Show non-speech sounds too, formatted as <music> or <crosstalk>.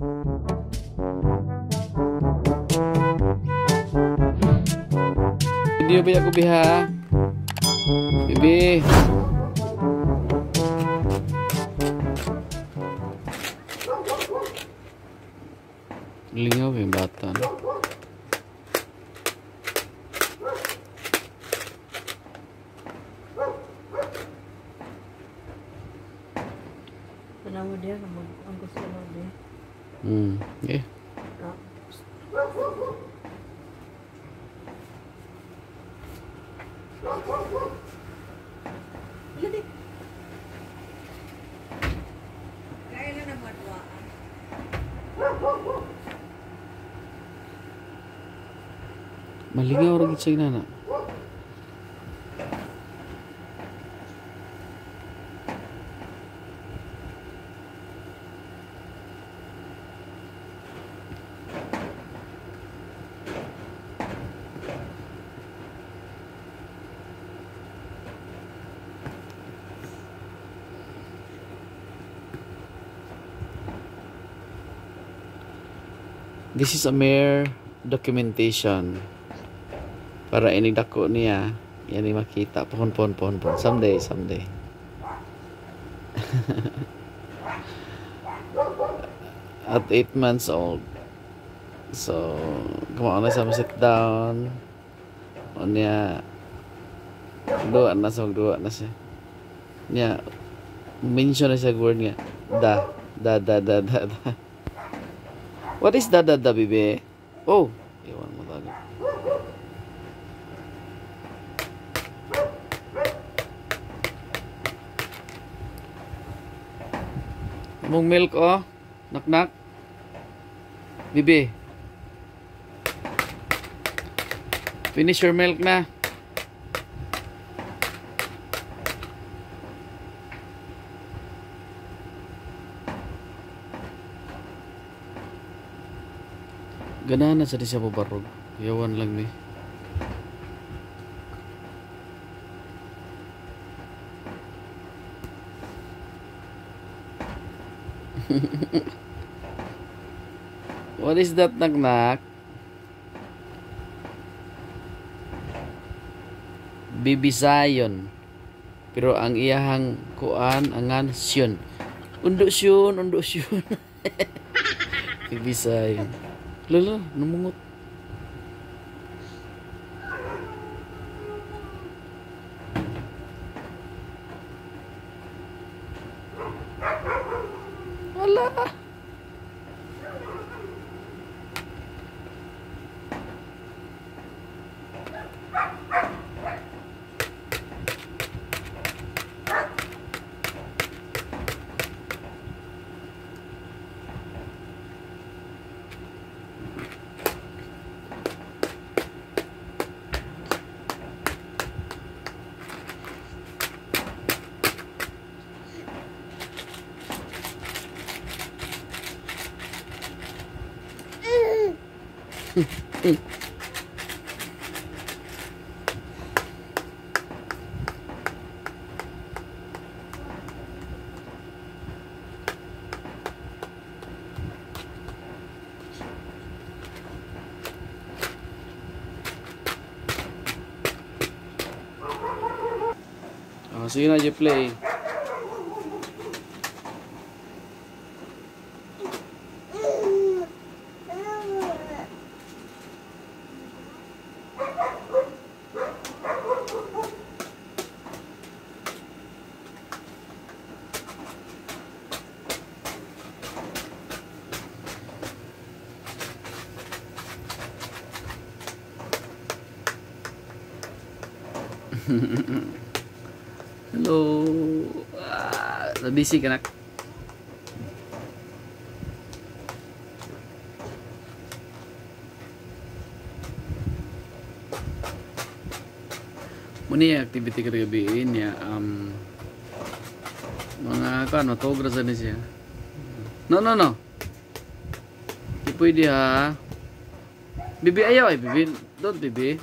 video bi aku biha bibi. Linga pembatan ya, kenapa dia kamu angkut kenapa dia Mm, yeah. Maligaw rin sa inana. This is a mere documentation. Para inidako niya, yan ay makita. Pohon, pohon, pohon, pohon. Someday, someday. <laughs> At 8 months old. So, kumaon na sa sit down. O niya, duwa na sa magduwa na siya. Niya, mention na siya word niya. Da, da, da, da, da, da. What is da, da, da, bibi? Oh, iwan mo talaga. Mong milk oh. Nak. Bibi. Finish your milk na. Ganana sa di siya babarog. Yawan lang ni. <laughs> What is that nak-nak? Bibisayon. Pero ang iyahang kuan angan syon. Undo syon, undo syon. <laughs> Bibisayon. Lala, namungot. Wala. Oh, I'll see you play. <laughs> Hello. Ah, busy ka na. Muni activity ka gabi niya um mga kan sa ni. No no no. Di pwede ha. Bibi ayaw ay bibi. Don't bibi.